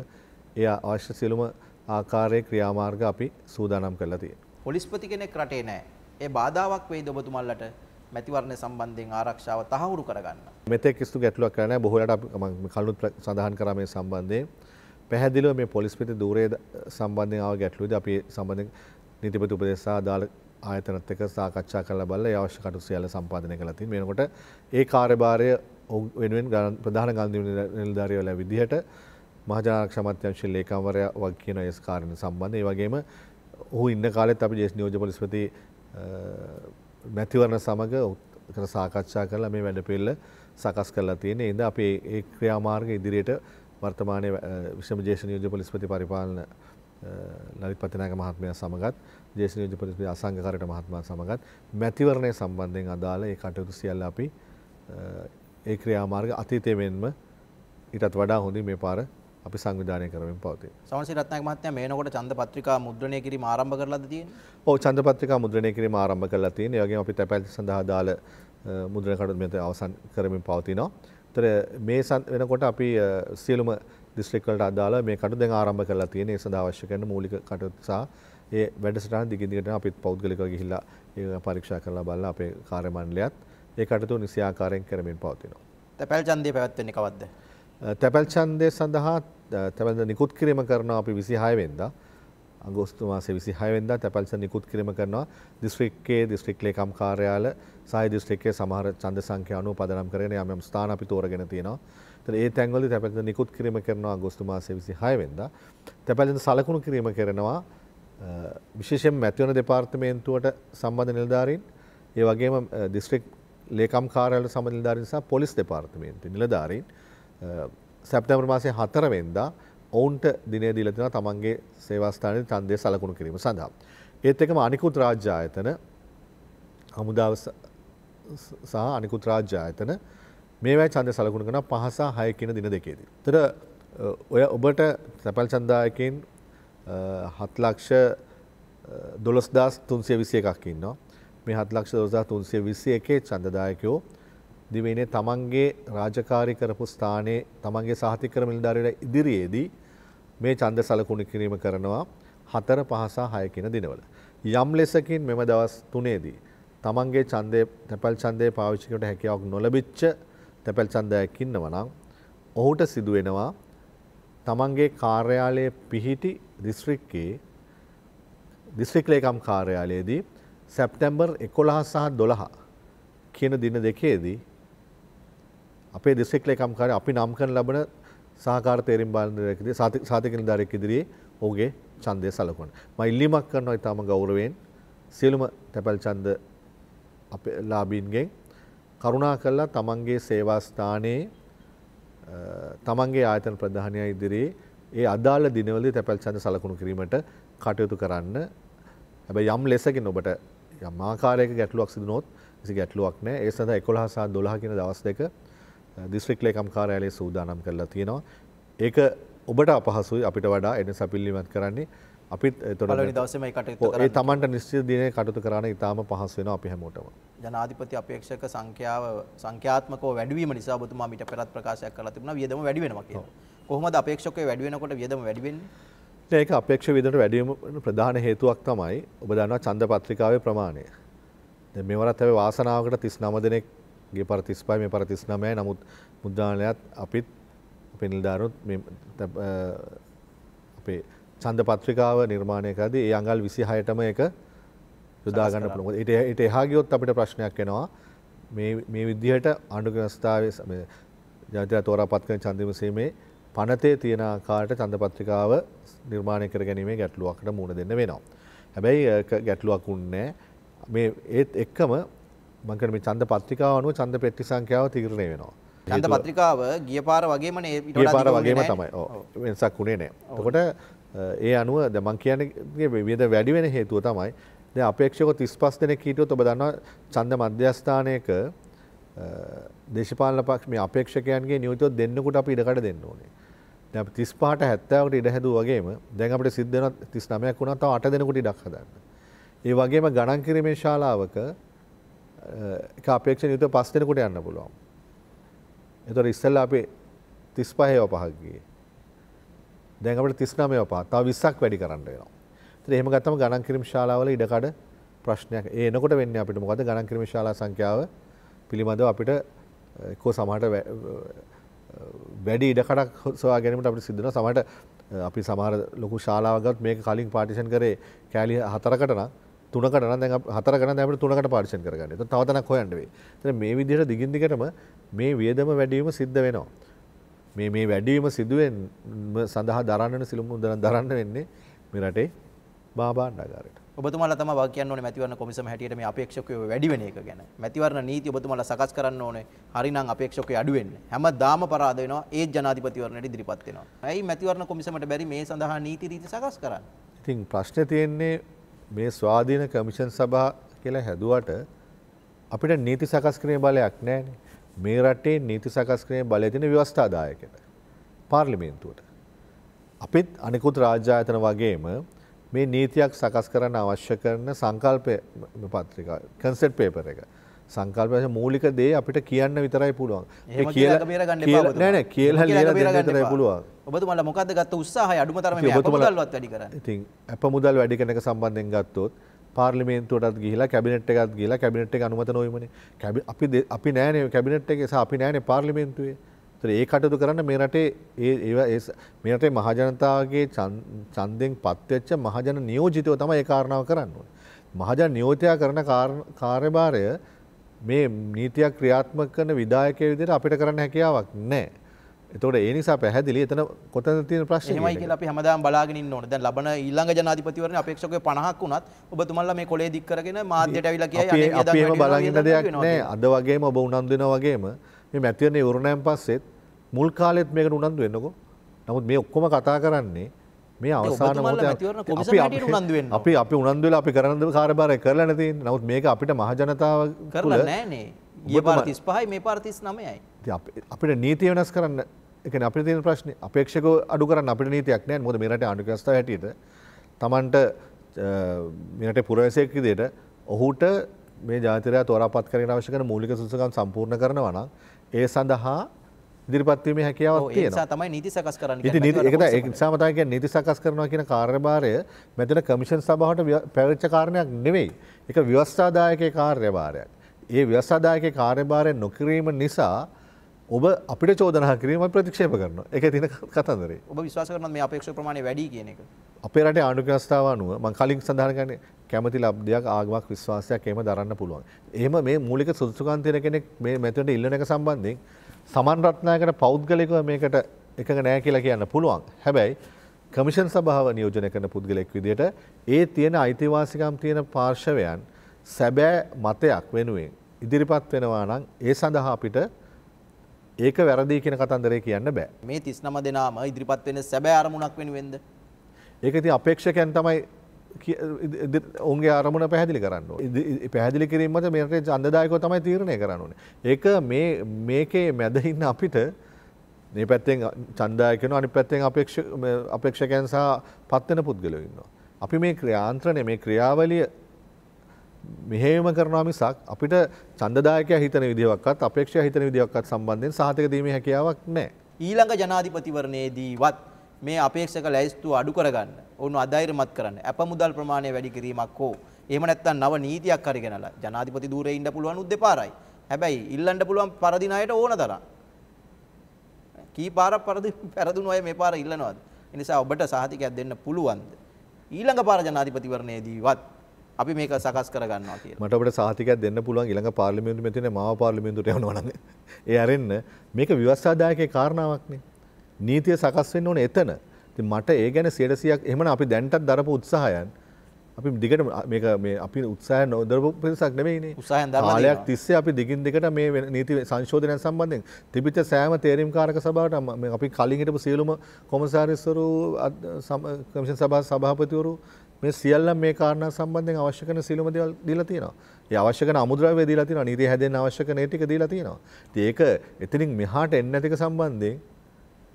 ඒ අවශ්‍ය සියලුම ආකාරයේ ක්‍රියාමාර්ග අපි සූදානම් කරලා තියෙනවා. පොලිස්පති කෙනෙක් රටේ නැහැ. ඒ බාධාවක් වෙයිද ඔබතුමාලට මැතිවරණය සම්බන්ධයෙන් ආරක්ෂාව තහවුරු කරගන්න? මෙතෙක් කිසිදු ගැටලුවක් කරන්නේ නැහැ. බොහෝ වෙලාවට අපි මම කලිනුත් ප්‍ර- සඳහන් කරා මේ සම්බන්ධයෙන් පැහැදිලිව මේ පොලිස්පති ධූරයේ ද- සම්බන්ධයෙන් ආව ගැටලුවේදී අපි ඒ සම්බන්ධයෙන් නීතිපති උපදෙස් සහ අදාළ ආයතනත් එක්ක සාකච්ඡා කරලා බලලා ඒ අවශ්‍ය කටයුතු සියල්ල සම්පාදනය කරලා තියෙනවා. වෙනකොට ඒ කාර්යභාරය ඔහු වෙනුවෙන් ගණන්- ප්‍රධාන ගාන්ධි නිලධාරියවල විදිහට මහජනාරක්ෂා අමාත්‍යාංශයේ ලේකම්වරයා වගේ කියන ඒ කාර්යන සම්බන්ධ ඒ වගේම ඔහු ඉන්න කාලෙත් අපි ජේෂ්ඨ නියෝජ්‍ය පොලිස්පති අ, මැතිවරණ සමග කර සාකච්ඡා කරලා මේ වැඩ පිල්ල සකස් කරලා තියෙන ඉද අපේ ඒ ක්‍රියාමාර්ග ඉදිරියට වර්තමානය විෂම ජේෂණ යුජ පොලිස්පති පරිපාලන ලලිත් පතිනායක මහත්මය සමගත් ජේෂණ යුජ පොලිස්පති අසංඝකරට මහත්මයා සමගත් මැතිවරණය සම්බන්ධයෙන් අදාළ ඒ කටයුතු සියල්ල අපි ඒ ක්‍රියාමාර්ග අතීතය මෙන්ම ඊටත් වඩා හොඳින් මේ පාර අපි සංවිධානය කරමින් පවතින. සමන්සි රත්නායක මහත්මයා මේනකොට ඡන්ද පත්‍රිකා මුද්‍රණය කිරීම ආරම්භ කරලාද තියෙන්නේ? ඔව් ඡන්ද පත්‍රිකා මුද්‍රණය කිරීම ආරම්භ කරලා තියෙන. ඒ වගේම අපි තැපැල් සඳහා දාල මුද්‍රණ කටයුතු මෙතන අවසන් කරමින් පවතිනවා. ඒතර මේ වෙනකොට අපි සියලුම දිස්ත්‍රික් වලට අදාළ මේ කටයුතු දැන් ආරම්භ කරලා තියෙන. ඒ සඳහා අවශ්‍ය කරන මූලික කටයුතු සහ ඒ වැඩසටහන දිගින් දිගටම අපිත් පෞද්ගලිකව ගිහිල්ලා ඒක පරීක්ෂා කරලා බලලා අපේ කාර්ය මණ්ඩලයත් ඒ කටයුතු නිසි ආකාරයෙන් කරමින් පවතිනවා. තැපැල් ඡන්දය පැවැත්වෙන්නේ කවද්ද? තැපැල් ඡන්දය සඳහා තැපැල් නිකුත් කිරීම කරනවා අපි 26 වෙනිදා. අගෝස්තු මාසේ 26 වෙනිදා තැපැල් ඡන්ද නිකුත් කිරීම කරනවා දිස්ත්‍රික්කයේ දිස්ත්‍රික් ලේකම් කාර්යාල සහ දිස්ත්‍රික්කයේ සමහර ඡන්ද සංඛ්‍යා අනුව පදනම් කරගෙන යම් යම් ස්ථාන අපි තෝරගෙන තියෙනවා. ඒතර ඒ තැන්වලදී තැපැල් ඡන්ද නිකුත් කිරීම කරනවා අගෝස්තු මාසේ 26 වෙනිදා. තැපැල් ඡන්ද සලකුණු කිරීම කරනවා විශේෂයෙන් මැතිවන දෙපාර්තමේන්තුවට සම්බන්ධ නිලධාරීන් ඒ වගේම දිස්ත්‍රික් ලේකම් කාර්යාල සම්බන්ධ නිලධාරීන් සහ පොලිස් දෙපාර්තමේන්තුවේ නිලධාරීන් සැප්තැම්බර් මාසේ 4 වෙනිදා ඔවුන්ට දිනය දීලා තියෙනවා තමන්ගේ සේවාස්ථානයේ ඡන්දය සලකුණු කිරීම සඳහා. ඒත් එක්කම අනිකුත් රාජ්‍ය ආයතන හමුදාව සහ අනිකුත් රාජ්‍ය ආයතන මේවැයි ඡන්දය සලකුණු කරන 5 සහ 6 කියන දින දෙකේදී. ඒතර ඔය ඔබට සැපල් ඡන්දායකයන් 7 ලක්ෂ 12321ක් ඉන්නවා. මේ 7 ලක්ෂ 12321 ඡන්දදායකයෝ දිවයිනේ තමන්ගේ රාජකාරී කරපු ස්ථානයේ තමන්ගේ සහතිකර මිලධාරීලා ඉදිරියේදී මේ ඡන්ද සලකුණු කිරීම කරනවා 4 5 සහ 6 කියන දිනවල. යම් ලෙසකින් මෙම දවස් තුනේදී තමන්ගේ ඡන්දය තැපැල් ඡන්දය පාවිච්චි කරට හැකියාවක් නොලැබිච්ච තැපැල් ඡන්දයක් ඉන්නවා නම් ඔහුට සිදු වෙනවා තමන්ගේ කාර්යාලයේ පිහිටි දිස්ත්‍රික්කයේ දිස්ත්‍රික් ලේකම් කාර්යාලයේදී සැප්තැම්බර් 11 සහ 12 කියන දින දෙකේදී අපේ දිස්ත්‍රික් ලේකම් කාර්ය අපි නම් කරන ලබන සහකාර තේරීම් බාලනයකදී සාතික නිලධාරියෙක් ඉදිරියේ ඔහුගේ ඡන්දය සලකුවන. මම ඉල්ලීමක් කරනවා ඊටම ගෞරවයෙන් සියලුම තැපැල් ඡන්ද අපේ ලාභීන්ගෙන් කරුණා කළා තමන්ගේ සේවා ස්ථානයේ තමන්ගේ ආයතන ප්‍රධානය ඉදිරියේ ඒ අදාළ දිනවලදී තැපැල් ඡන්ද සලකුණු කිරීමට කටයුතු කරන්න. හැබැයි යම් ලෙසකින් ඔබට යම් ආකාරයක ගැටලුවක් සිදු වුණොත් කිසි ගැටලුවක් නැහැ. ඒ සඳහා 11 සහ 12 කියන දවස් දෙක දිස්ත්‍රික් ලේකම් කාර්යාලයේ සූදානම් කරලා තියෙනවා. ඒක ඔබට අපහසුයි අපිට වඩා එන සපිල්ලිමත් කරන්නේ අපිත් පළවෙනි දවසේම කටයුතු ඒ. තමන්ට නිශ්චිත දිනේ කටයුතු කරන්න ඉතාම පහසු වෙනවා අපි හැමෝටම. ජනාධිපති අපේක්ෂක සංඛ්‍යාව සංඛ්‍යාත්මකව වැඩිවීම නිසා ඔබතුමා මීට පෙරත් ප්‍රකාශයක් කරලා තිබුණා වියදම වැඩි වෙනවා කියලා. කොහොමද අපේක්ෂකයෝ වැඩි වෙනකොට වියදම වැඩි වෙන්නේ? ඒක අපේක්ෂ විදිහට වැඩි වීම ප්‍රධාන හේතුවක් තමයි ඔබ දන්නවා ඡන්ද පත්‍රිකාවේ ප්‍රමාණය. දැන් මෙවරත් හැබැයි වාසනාවකට 39 දෙනෙක් ගිය පාර 35 මේ පාර 39යි නමුත් මුද්‍රාලයත් අපිත් අ, අපේ ඡන්ද පත්‍රිකාව නිර්මාණය කරද්දී ඒ අඟල් 26ටම ඒක යොදා ගන්න පුළුවන්. ඊට ඊට එහා ගියොත් අපිට ප්‍රශ්නයක් එනවා. මේ මේ විදිහට ආණ්ඩුක ව්‍යවස්ථාවේ ස- මේ ජනතා තෝරාපත් කරන ඡන්ද විමසීමේ පනතේ තියෙන ආකාරයට ඡන්ද පත්‍රිකාව නිර්මාණය කර ගැනීමේ ගැටලුවකට මුහුණ දෙන්න වෙනවා. හැබැයි ගැටලුවක් උන්නේ මේ ඒත් එක්කම කියන්නේ මේ ඡන්ද පත්‍රිකාව අනුව ඡන්ද පෙට්ටි සංඛ්‍යාව තීරණය වෙනවා. ඡන්ද පත්‍රිකාව ගිය පාර වගේමනේ ඊට ගිය පාර වගේම තමයි. ඔව්. වෙනසක් උනේ නැහැ. එතකොට ඒ අනුව දැන් මම කියන්නේ විවිධ වැඩි වෙන හේතුව තමයි දැන් අපේක්ෂක 35 දෙනෙක් හිටියොත් ඔබ දන්නවා ඡන්ද මධ්‍යස්ථානයක දේශපාලන පක්ෂ මේ අපේක්ෂකයන්ගේ නියුතව දෙන්නෙකුට අපි ඉඩකඩ දෙන්න ඕනේ. දැන් අපි 35ට 70කට ඉඩ හැදුවා වගේම දැන් අපිට සිද්ධ වෙනවා 39ක් වුණා තව 8 දෙනෙකුට ඉඩක් හදන්න. ඒ වගේම ගණන් කිරීමේ ශාලාවක එක අපේක්ෂක නියුතව 5 දෙනෙකුට යන්න පුළුවන්. එතකොට ඉස්සෙල්ලා අපි 35 ඒවා පහක් ගියේ. දැන් අපිට 39 ඒවා පහ. තව 20ක් වැඩි කරන්න වෙනවා. ඉතින් එහෙම ගත්තම ගණන් කිරීම ශාලාවල ඉඩකඩ ප්‍රශ්නයක්. ඒ එනකොට වෙන්නේ අපිට මොකද ගණන් කිරීම ශාලා සංඛ්‍යාව පිළිබඳව අපිට එක්කෝ සමහරට වැ- වැඩි ඉඩකඩක් සොයා ගැනීමට අපිට සිද්ධ වෙනවා. සමහරට අපි සමහර ලොකු ශාලාවක් ගත්තොත් මේක කලින් පාර්ටිෂන් කරේ කෑලි හතරකට නම් තුනකට නම් දැන් හතරකට නම් දැන් අපිට තුනකට පාර්ටිෂන් කරගන්න. එතකොට තව තැනක් හොයන්න වෙයි. එතන මේ විදිහට දිගින් දිගටම මේ වියදම වැඩි වීම සිද්ධ වෙනවා. මේ මේ වැඩිවීම සිදුවෙන් සඳහා දරන්නන සිළුම් මුදලන් දරන්න වෙන්නේ මේ රටේ බාබාණ්ඩාගාරයට. ඔබතුමාලා තමයි වාක් කියන්න ඕනේ මැතිවරණ කොමිසම හැටියට මේ අපේක්ෂකයෝ වැඩි වෙන එක ගැන. මැතිවරණ නීති ඔබතුමාලා සකස් කරන්න ඕනේ. හරිනම් අපේක්ෂකයෝ අඩු වෙන්න. හැමදාම පරාද වෙනවා ඒත් ජනාධිපතිවරණයට ඉදිරිපත් වෙනවා. ඇයි මැතිවරණ කොමිසමට බැරි මේ සඳහා නීති රීති සකස් කරන්න? ඉතින් ප්‍රශ්න තියෙන්නේ මේ ස්වාධීන කමිෂන් සභා කියලා හැදුවට අපිට නීති සකස් කිරීමේ බලයක් නැහැ මේ රටේ නීති සකස් කිරීමේ බලය තියෙන ව්‍යවස්ථාදායකයට පාර්ලිමේන්තුවට. අපිත් අනිකුත් රාජ්‍ය ආයතන වගේම මේ නීතියක් සකස් කරන්න අවශ්‍ය කරන සංකල්පය පත්‍රිකා කන්සෙට් පේපර එක. සංකල්පය මූලික දේ අපිට කියන්න විතරයි පුළුවන්. එහෙම කියලා විතරයි. පුළුවන්. ඔබතුමාලා මොකද්ද ගත්ත උත්සාහය අඩුම තරමේ මේ ඔබතුමාලා- අපමුදල්වත් වැඩි කරන්න. ඉතින් අප මුදල් වැඩි කෙනක සම්බන්ධයෙන් ගත්තොත් පාර්ලිමේන්තුවටත් ගිහිලා කැබිනට් එකත් ගිහිලා කැබිනට් එක අනුමත නොවීමනේ. කැබි අපි අපි නෑනේ කැබිනට් එකේ සහ අපි නෑනේ පාර්ලිමේන්තුවේ. ඒතර ඒ කටයුතු කරන්න මේ රටේ ඒ මේ රටේ මහජනතාවගේ ඡන්- ඡන්දෙන් පත්වෙච්ච මහජන නියෝජිතයෝ තමයි ඒ කාරණාව කරන්න ඕනේ. මහජන නියෝජිතයා කරන කාර- කාර්යභාරය මේ නීතියක් ක්‍රියාත්මක කරන විධායකයෙකු විදිහට අපිට කරන්න හැකියාවක් නැහැ. එතකොට ඒ නිසා පැහැදිලි එතන කොතනද තියෙන ප්‍රශ්නේ එහෙමයි. කියලා අපි හැමදාම බලාගෙන ඉන්න ඕනේ. දැන් ලබන ඊළඟ ජනාධිපතිවරණේ අපේක්ෂකයෝ 50ක් වුණත් ඔබතුමන්ලා මේ කොලේ දික් කරගෙන මාධ්‍යයට ඇවිල්ලා කියයි අනේ වියදම් බලන් වැඩි වෙනවා, දෙයක් වියදම් නෑ වැඩි අද වගේම ඔබ උනන්දු වෙනවා වගේම මේ මැතිවරණේ ඉවරණයන් පස්සෙත් මුල් කාලෙත් මේකට උනන්දු වෙන්නකෝ නමුත් මේ ඔක්කොම කතා කරන්නේ මේ අවසාන මොහොතේ අපි- අපි- උනන්දු අපි අපි වෙලා අපි කරන කාර්යභාරය කරලා නැති නමුත් මේක අපිට මහ ජනතාව කරලා නෑනේ. ගිය පාර 35යි මේ පාර 39යි. ඉතින් අප- අපිට නීතිය වෙනස් කරන්න එක අපිට තියෙන ප්‍රශ්නේ අපේක්ෂකව අඩු කරන්න අපිට නීතියක් නැහැ මොකද මේ රටේ ව්‍යවස්ථාව හැටියට Tamanට මේ රටේ පුරවැසියෙක් විදිහට ඔහුට මේ ජාතිරයා තෝරාපත් කරගෙන අවශ්‍ය කරන මූලික සුසුකම් සම්පූර්ණ කරනවා නම් ඒ සඳහා ඉදිරිපත් වීමේ හැකියාවක් ඔව්, ඒ තියෙනවා. නිසා තමයි නීති සකස් කරන්න ඉතින් කියන්නේ නීති සකස් කරනවා කියන කාර්යභාරය මෙතන කමිෂන් සභාවට ව්‍ය- පැවරිච්ච කාරණයක් නෙවෙයි. ඒක ව්‍යවස්ථාදායකගේ කාර්යභාරයක්. ඒ ව්‍යවස්ථාදායකගේ කාර්යභාරය නොකිරීම නිසා ඔබ අපිට චෝදනා කිරීම ප්‍රතික්ෂේප කරනවා. ඒකේ තියෙන කතන්දරේ. ඔබ විශ්වාස කරනවද මේ අපේක්ෂක ප්‍රමාණය වැඩි කියන එක? අපේ රටේ ආණ්ඩුක්‍රම ව්‍යවස්ථාව අනුව මම කලින් සඳහන් කරන්නේ කැමැති ලබ්ධයක් ආගමක් විශ්වාසයක් එහෙම දරන්න පුළුවන්. එහෙම මේ මූලික සුදුසුකම් තියෙන කෙනෙක් මේ මෙතනට ඉල්ලන එක සම්බන්ධයෙන් සමන් රත්නායකට පෞද්ගලිකව මේකට එකඟ නැහැ කියලා කියන්න පුළුවන්. හැබැයි කමිෂන් සභාව නියෝජනය කරන පුද්ගලෙක් විදිහට ඒ තියෙන අයිතිවාසිකම් තියෙන පාර්ශවයන් සැබෑ මතයක් වෙනුවෙන් ඉදිරිපත් වෙනවා නම් ඒ සඳහා අපිට ඒක වැරදි කියන කතන්දරේ කියන්න බෑ. මේ 39 දෙනාම ඉදිරිපත් වෙන සැබෑ අරමුණක් වෙනුවෙන්ද? ඒක ඉතින් අපේක්ෂකයන් තමයි කිය- ඉදි- ඉදි- ඔවුන්ගේ අරමුණ පැහැදිලි කරන්න ඕනේ. ඉදි- ඉ- පැහැදිලි කිරීම මත මේ රටේ ඡන්දදායකව තමයි තීරණය කරන්න ඕනේ. ඒක මේ මේකේ මැද ඉන්න අපිට මේ පැත්තෙන් ඡන්දදායකයන් අනිත් පැත්තෙන් අපේක්ෂ මේ අපේක්ෂකයන් සහ පත්වෙන පුද්ගලයෝ ඉන්නවා. අපි මේ ක්‍රියාන්ත්‍රණය මේ ක්‍රියාවලිය මෙහෙම කරනවා මිසක් අපිට ඡන්දදායකයා හිතන විදිහක්වත් අපේක්ෂකයා හිතන විදිහක්වත් සම්බන්ධයෙන් සහතික දීමේ හැකියාවක් නැහැ. ඊළඟ ජනාධිපතිවරණයේදීවත් මේ අපේක්ෂක ලැයිස්තුව අඩු කරගන්න ඔවුන් අධෛර්යමත් කරන්න අප මුදල් ප්‍රමාණය වැඩි කිරීමක් හෝ එහෙම නැත්නම් නව නීතියක් හරි ගෙනලා ජනාධිපති ධූරයේ ඉන්න පුළුවන් උත් දෙපාරයි. හැබැයි ඉල්ලන්න පුළුවන් පරදින අයට ඕන තරම්. කී පාරක් පරදි පෙරදුණු අය මේ පාර ඉල්ලනවාද? ඒ නිසා ඔබට සහතිකයක් දෙන්න පුළුවන්ද? ඊළඟ පාර ජනාධිපතිවරණයේදීවත් අපි මේක සකස් කරගන්නවා කියලා. මට ඔබට සහතිකයක් දෙන්න පුළුවන් ඊළඟ පාර්ලිමේන්තු මෙතන මාව පාර්ලිමේන්තුවට යවනවා නම් ඒ අරෙන්න මේක ව්‍යවස්ථාදායකේ කාරණාවක්නේ නීතිය සකස් වෙන්න ඕනේ එතන ඉතින් මට ඒ ගැන 100%ක් එහෙමනම් අපි දැන්ටත් දරපු උත්සාහයන් අපි දිගට මේක මේ අපි උත්සාහ නොදරපු පිරිසක් නෙවෙයිනේ උත්සාහයෙන් දරලා කාලයක්. තිස්සේ අපි දිගින් දිගට මේ නීති සංශෝධනයන් සම්බන්ධයෙන් තිබිච්ච සෑම තේරීම්කාරක සභාවට ම- අපි කලින් හිටපු සියලුම කොමසාරිස්වරු කමිෂන් සභා සභාපතිවරු මේ සියල්ලම මේ කාරණා සම්බන්ධයෙන් අවශ්‍ය කරන සියලුම දේවල් දීලා තියෙනවා. ඒ අවශ්‍ය කරන අමුද්‍රව්‍ය දීලා තියෙනවා. නීතිය හැදෙන්න අවශ්‍ය කරන ඒ ටික දීලා තියෙනවා. ඉතින් ඒක එතනින් මෙහාට එන්නේ නැතික සම්බන්ධයෙන්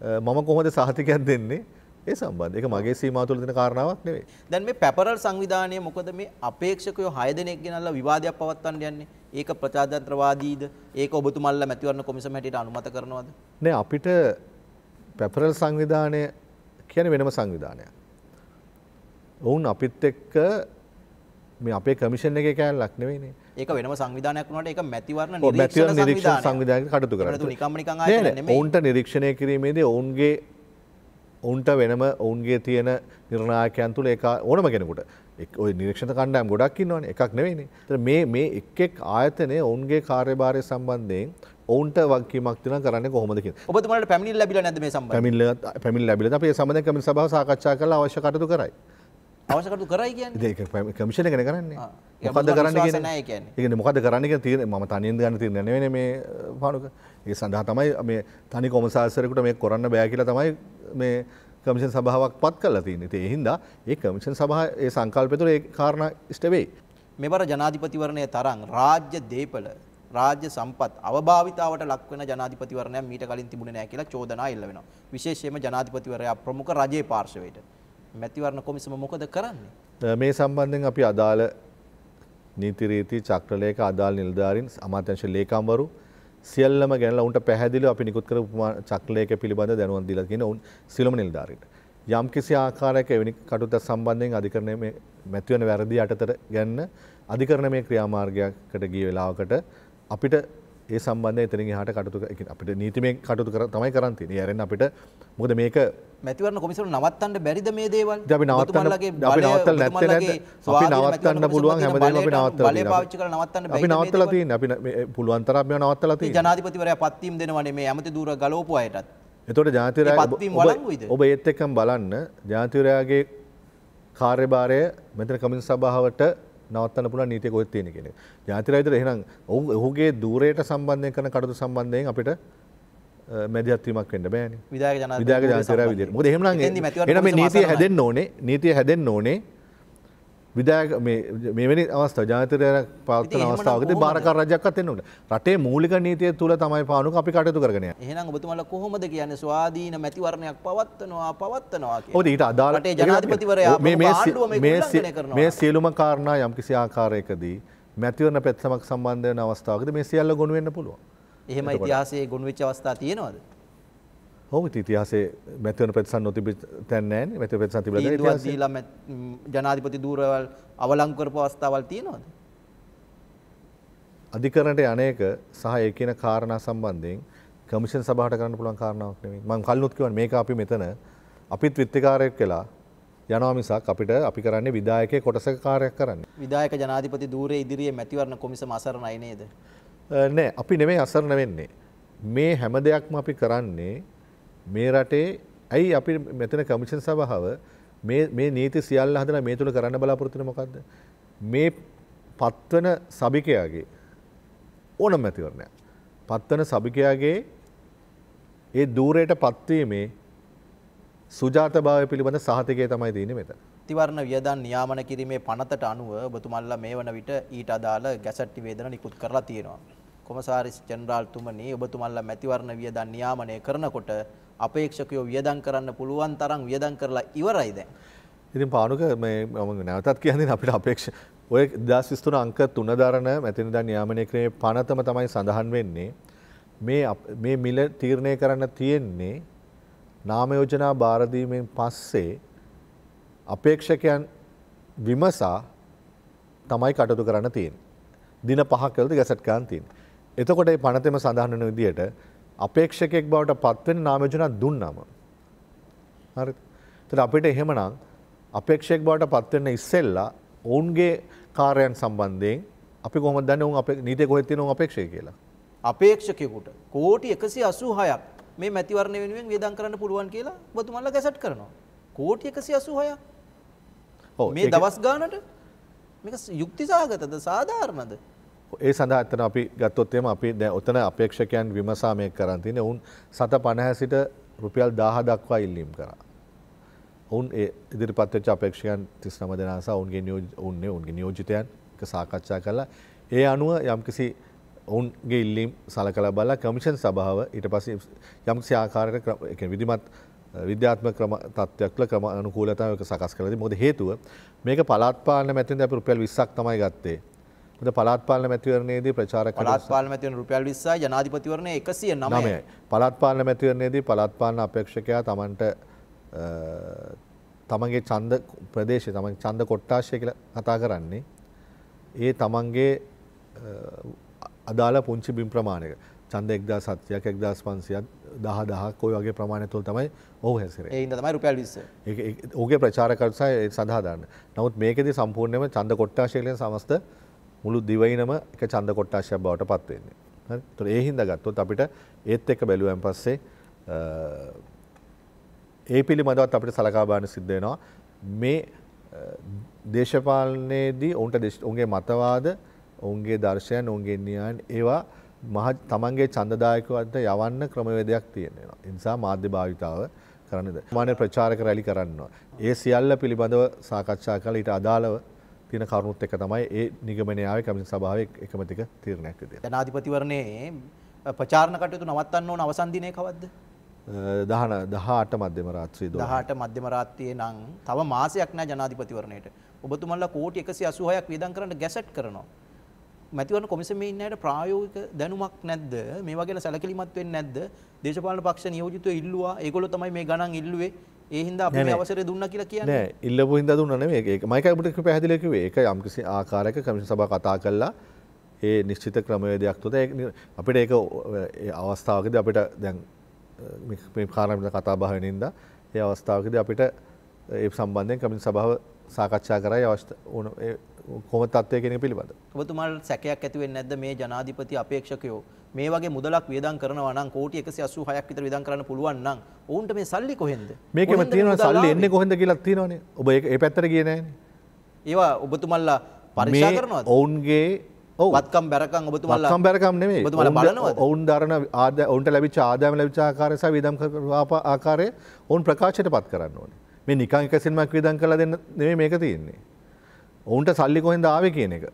මම කොහොමද සහතිකයක් දෙන්නේ? ඒ සම්බන්ධ. ඒක මගේ සීමාව තුළ දෙන කාරණාවක් නෙවෙයි. දැන් මේ පැපරල් සංවිධානය මොකද මේ අපේක්ෂකයෝ 6 දෙනෙක් ගෙනල්ලා විවාදයක් පවත්වන්න යන්නේ? ඒක ප්‍රජාතන්ත්‍රවාදීද? ඒක ඔබතුමන්ලා මැතිවරණ කොමිසම හැටියට අනුමත කරනවද? නෑ අපිට පැපරල් සංවිධානය කියන වෙනම සංවිධානයක්. ඔවුන් අපිත් එක්ක මේ අපේ කමිෂන් එක කෑල්ලක් නෙවෙයිනේ. ඒක වෙනම සංවිධානයක් වුණාට ඒක මැතිවරණ නිරීක්ෂණ සංවිධානයක්. සංවිධානයක කටයුතු එහෙම නැතු කරන්නේ. නිකම්ම නිකං නෑ, ආයතන නෙමෙයි. ඔවුන්ට නිරීක්ෂණය කිරීමේදී ඔවුන්ගේ ඔවුන්ට වෙනම ඔවුන්ගේ තියෙන නිර්ණායකයන් තුළ ඒක ඕනම කෙනෙකුට ඔය නිරීක්ෂණ කණ්ඩායම් ගොඩක් ඉන්නවනේ එකක් නෙවෙයිනේ. ඒතර මේ මේ එක් එක් ආයතනයේ ඔවුන්ගේ කාර්යභාරය සම්බන්ධයෙන් ඔවුන්ට වගකීමක් තියෙනවා කරන්නේ කොහොමද කියලා. ඔබතුමාලට පැමිණිලි ලැබිලා නැද්ද මේ සම්බන්ධයෙන්? පැමිල්ල පැමිල් ලැබිල අපේ සමඳ කමින් සභාව සාකච්ඡා කළ අවශ්‍ය කටයුතු කරයි. අවශ්‍ය කටයුතු කරයි. ඒක කමිෂණ ගැන කරන්නේ මොකද කරන්න. ඒ මොකද කරන්න තීරණය මම තනියෙන් ගන්න තීරණය නෙවෙයි මේ පානුක. ඒ සඳහා තමයි මේ තනි කොමසාරිසරෙකුට මේක කරන්න බෑ කියලා තමයි මේ කමිෂන් සභාවක් පත් කරලා තියෙන්නේ. ඒ හින්දා ඒ කමිෂන් සභාව ඒ සංකල්පය තුළ ඒ කාරණා ඉෂ්ට වෙයි. මෙවර ජනාධිපතිවරණය තරම් රාජ්‍ය දේපල රාජ්‍ය සම්පත් අවභාවිතාවට ලක්වෙන ජනාධිපතිවරණයක් මීට කලින් තිබුණේ නැහැ කියලා චෝදනා එල්ල වෙනවා. විශේෂයෙන්ම ජනාධිපතිවරයා ප්‍රමුඛ රජයේ පාර්ශවයට. මැතිවරණ කොමිසම මොකද කරන්නේ? මේ සම්බන්ධයෙන් අපි අදාළ නීතිරීති චක්‍රලේක අදාළ නිලධාරීන් අමාත්‍යංශ ලේකම්වරු සියල්ලම ගැනලා උන්ට පැහැදිලිව අපි නිකුත් කරපු ප්‍රමා- චක්‍රලේඛ පිළිබඳ දැනුවත් දීලා කියන උන් සියලුම නිලධාරීන්ට. යම් කිසි ආකාරයක එවැනි කටයුත්තක් සම්බන්ධයෙන් අධිකරණය මේ මැතිවන වැරදි යටතට ගන්න අධිකරණ මේ ක්‍රියාමාර්ගයකට ගිය වෙලාවකට අපිට ඒ සම්බන්ධය කර- ඒ කියන්නේ අපිට නීතිමය කටයුතු කර තමයි කරන් තියෙන්නේ. ඒ ඇරෙන්න අපිට මොකද මේක මැතිවරණ කොමිසම නවත්තන්න බැරිද මේ දේවල්? අපි නවත්තන්න- ඔබතුමන්ලගේ අපි නවත්තලා නැත්තේ ස්වාධීන නවත්තන්න පුළුවන් හැමදේම අපි නවත්තලා. පාවිච්චි කරලා නවත්තන්න අපි නවත්තලා? තියෙන්නේ. අපි න- මේ පුළුවන් තරම් මේවා නවත්තලා. ජනාධිපතිවරයා පත්වීම් දෙනවනේ මේ ඇමති දූර ඒ පත්වීම් වළංගුයිද? ඔබ ඒත් එක්කම බලන්න ජාතිවරයාගේ කාර්යභාරය මෙතන කමින් සභාවට නවත්තන්න පුළුවන් නීතිය කොහෙද තියෙන කියන එක. ජාතිරයද එහෙනම් ඔහු ඔහුගේ දූරයට සම්බන්ධයෙන් කරන කටයුතු සම්බන්ධයෙන් අපිට මැදිහත් වීමක් වෙන්න බෑනේ. විධායක ජනාධිපති විධායක සම්බන්ධයෙන්. විදිහට. මොකද එහෙමනම් එහෙනම් මේ නීතිය. හැදෙන්න ඕනේ. නීතිය හැදෙන්න ඕනේ. මේ මෙවැනි අවස්ථා ජාතිරය ඉතින් පවත්වන අවස්ථාවකදී? බාරකාර රජයක්වත් එන්න ඕනේ. රටේ මූලික නීතිය තුල තමයි පානුක අපි කටයුතු කරගෙන. එහෙනම් ඔබතුමාලා කොහොමද කියන්නේ ස්වාධීන මැතිවරණයක් පවත්වනවා පවත්වනවා කියන්නේ? ඔව් ඊට අදාළ රටේ ජනාධිපතිවරයා. මේ සියලුම කාරණා යම්කිසි ආකාරයකදී මැතිවරණ පෙත්සමක් සම්බන්ධ වෙන අවස්ථාවකදී මේ සියල්ල ගොනු වෙන්න පුළුවන්. එහෙම ඉතිහාසයේ ගොනු වෙච්ච අවස්ථා තියෙනවද? ඔව් ඉතින් ඉතිහාසයේ මැතිවරණ පෙත්සම් නොතිබෙච්ච තැන් නැහැනේ. මැතිවරණ පෙත්සම් තිබුණා තීන්දුවක් ඉතිහාසයේ. දීලා මැ- ම්, ජනාධිපති දූරවල් අවලංගු කරපු අවස්ථාවල් තියෙනවද? අධිකරණයට යන්නේක සහ ඒ කියන කාරණා සම්බන්ධයෙන් කමිෂන් සභාවට කරන්න පුළුවන් කාරණාවක් නෙමෙයි. මම කල්නුත් කියවනේ මේක අපි මෙතන අපිත් විත්තිකාරයෙක් වෙලා යනවා මිසක් අපිට අපි කරන්නේ විධායකයේ කොටසක කාර්යයක් කරන්නේ. විධායක ජනාධිපති දූරයේ ඉදිරියේ මැතිවරණ කොමිසම අසරණයි නේද? නෑ අපි නෙමෙයි අසරණ වෙන්නේ. මේ හැම දෙයක්ම අපි කරන්නේ මේ රටේ ඇයි අපි මෙතන කමිෂන් සභාව මේ මේ නීති සියල්ල හදලා මේ තුල කරන්න බලාපොරොත්තු වෙන්නේ මොකද්ද? මේ පත්වන සභිකයාගේ ඕනම මැතිවරණයක්. පත්වන සභිකයාගේ ඒ දූරයට පත්වීමේ සුජාතභාවය පිළිබඳ සහතිකය තමයි තියෙන්නේ මෙතන. තිවරණ වියදන් නියාමන කිරීමේ පනතට අනුව ඔබතුමල්ලා මේ වන විට ඊට අදාළ ගැසට් නිවේදන නිකුත් කරලා තියෙනවා. කොමසාරිස් ජෙනරාල්තුමනි ඔබතුමල්ලා මැතිවරණ වියදන් නියාමනය කරනකොට අපේක්ෂකයෝ වියදම් කරන්න පුළුවන් තරම් වියදම් කරලා ඉවරයි දැන්. ඉතින් පානුක මේ මම නැවතත් කියන්නේ අපිට අපේක්ෂ ඔය 2023 අංක 3 දරන මැතිනිදා නියාමනය කිරීමේ පනතම තමයි සඳහන් වෙන්නේ මේ අප- මේ මිල තීරණය කරන්න තියෙන්නේ නාම යෝජනා බාර දීමෙන් පස්සේ අපේක්ෂකයන් විමසා තමයි කටයුතු කරන්න තියෙන්නේ. දින පහක් ඇතුළත ගැසට් ගන්න තියෙන්නේ. එතකොට මේ පනතෙම සඳහන් වෙන විදිහට අපේක්ෂකයෙක් බවට පත්වෙන නාම යෝජනා දුන්නම හරි. එතකොට අපිට එහෙමනම් අපේක්ෂක බවට පත් වෙන්න ඉස්සෙල්ලා ඔවුන්ගේ කාර්යයන් සම්බන්ධයෙන් අපි කොහොමද දන්නේ ඔවුන් අපේ නීතිය කොහෙද තියෙන ඔවුන් අපේක්ෂක කියලා. අපේක්ෂකයෙකුට කෝටි 186ක් මේ මැතිවරණ වෙනුවෙන් වියදම් කරන්න පුළුවන් කියලා ඔබතුමල්ලා ගැසට් කරනවා. කෝටි 186ක්. ඔව් මේ දවස් ගානට මේක යුක්තිසහගතද සාධාරණද? ඒ සඳහා ඇත්තට අපි ගත්තොත් එහෙම අපි දැන් ඔතන අපේක්ෂකයන් විමසා මේක කරන් තියෙන්නේ ඔවුන් 750 සිට රුපියල් 1000 දක්වා ඉල්ලීම් කරා. ඔවුන් ඒ ඉදිරිපත් වෙච්ච අපේක්ෂකයන් 39 දෙනා සහ ඔවුන්ගේ නියෝජ ඔවුන්ගේ ඔවුන්ගේ නියෝජිතයන් එක සාකච්ඡා කළා. ඒ අනුව යම්කිසි ඔවුන්ගේ ඉල්ලීම් සලකලා බලලා කමිෂන් සභාව ඊට පස්සේ යම්කිසි ආකාරයකට ක්‍රම- ඒ කියන්නේ විධිමත් අ, විද්‍යාත්මක ක්‍රම තත්ත්වයක් ක්‍රම අනුකූලතාවයක සකස් කරලා මොකද හේතුව මේක පළාත් පාලන මැතිවරණදී අපි රුපියල් 20ක් තමයි ගත්තේ. මොකද පළාත් පාලන මැතිවරණයේදී ප්‍රචාරක පළාත් පාලන මැතිවරණ රුපියල් 20යි ජනාධිපතිවරණය 109යි. නමයයි. පළාත් පාලන මැතිවරණයේදී පළාත් පාලන අපේක්ෂකයා තමන්ට අ, තමන්ගේ ඡන්ද ප්‍රදේශය තමන්ගේ ඡන්ද කොට්ටාශය කියලා කතා කරන්නේ ඒ තමන්ගේ අදාළ පුංචි බිම් ප්‍රමාණයක ඡන්ද 1700ක් 1500ක් 10000ක් ඔය වගේ ප්‍රමාණය තුල තමයි ඔහු හැසිරෙන්නේ. ඒ හින්දා තමයි රුපියල් 20. ඒක ඒක- ඔහුගේ ප්‍රචාරකරුසා ඒ සඳහා දාන්න. නමුත් මේකෙදි සම්පූර්ණයෙන්ම ඡන්ද කොට්ටාශය කියන සමස්ත මුළු දිවයිනම එක ඡන්ද කොට්ටාශයක් බවට පත් වෙන්නේ. හරි. ඒතකොට ඒ හින්දා ගත්තොත් අපිට ඒත් එක්ක බැලුවෙන් පස්සේ අ, ඒ පිළිබඳවත් අපිට සලකා බලන්න සිද්ධ වෙනවා. මේ දේශපාලනයේදී ඔවුන්ට ඔුන්ගේ මතවාද ඔවුන්ගේ දර්ශයන් ඔවුන්ගේ නියන් ඒවා මහ තමන්ගේ චන්දදායකවන්ට යවන්න ක්‍රමවේදයක් තියෙනවා. ඉනිසා මාධ්‍ය භාවිතාව කරන්නද. මානය ප්‍රචාරක රැලි කරන්නවා. ඒ සියල්ල පිළිබඳව සාකච්ඡා කල ඊට අදාළව තින කරුණුත් එක තමයි ඒ නිගමනයාව කමින් සභාව එකමතික තීරණයක් විදිය. ජනාධිපතිවරණයේ ප්‍රචාරණ කටයුතු නවත්තන්න ඕන අවසන් දිනය කවද්ද? දහන දහට මධ්‍යම රාත්‍රී දෝ. දහට මධ්‍යම රාත්‍රියේ නම් තව මාසයක් නෑ ජනාධිපතිවරණයට. ඔබතුමල්ලා කෝටි 186ක් වියදම් කරන්න ගැසට් කරනවා. මැතිවරණ කොමිසමේ ඉන්නයට ප්‍රායෝගික දැනුමක් නැද්ද? මේවා ගැන සැලකිලිමත් වෙන්නේ නැද්ද? දේශපාලන පක්ෂ නියෝජිතයෝ ඉල්ලුවා. ඒගොල්ලෝ තමයි මේ ගණන් ඉල්ලුවේ. ඒ හින්දා අපි මේ අවසරය දුන්නා කියලා කියන්නේ. නෑ ඉල්ලපු හින්දා දුන්නා නෙමෙයි. ඒක මයිකයි ඔබට පැහැදිලි කිව්වේ. ඒක යම්කිසි ආකාරයක කමිෂන් සභාව කතා කළා. ඒ නිශ්චිත ක්‍රමවේදයක් තුළ අපිට ඒක අවස්ථාවකදී අපිට දැන් මේ කාරණා කතා බහ වෙන ඉඳලා ඒ අවස්ථාවකදී අපිට ඒ සම්බන්ධයෙන් කමින් සභාව සාකච්ඡා කරයි අවස්ථ ඕන කොම තත්වය කෙනෙ පිළිබඳ. ඔබතුමල් සැකයක් ඇතිවෙන් නැද්ද මේ ජනාධිපති අපේක්ෂකයෝ මේ වගේ මුදලක් වියදම් කරනවා නම් කෝටි 186ක් විතර වියදම් කරන්න පුළුවන් නම් ඔවුන්ට මේ සල්ලි කොහෙන්ද? මේකෙම තියෙනවා සල්ලි එන්නේ කොහෙන්ද කියලා තියෙනවනේ. ඔබ ඒ පැත්තට ගියේ නෑනේ. ඒවා ඔබතුමල්ලා පරීක්ෂා කරනවද? ඔවුන්ගේ වත්කම් බැරකම් ඔබතුමල්ලා බැරකම් බලනවද? ඔවුන් දරන ආදාය ඔවුන්ට ලැබිච්ච ආදායම ලැබිච්ච ආකාරය සහ වියදම් ආකාරය ඔවුන් ප්‍රකාශයට පත් කරන්න ඕනේ. මේ නිකන් එක සිනමක් වියදම් කරලා දෙන්න නෙමෙයි මේක තියෙන්නේ. ඔවුන්ට සල්ලි කොහෙන්ද ආවේ කියන එක.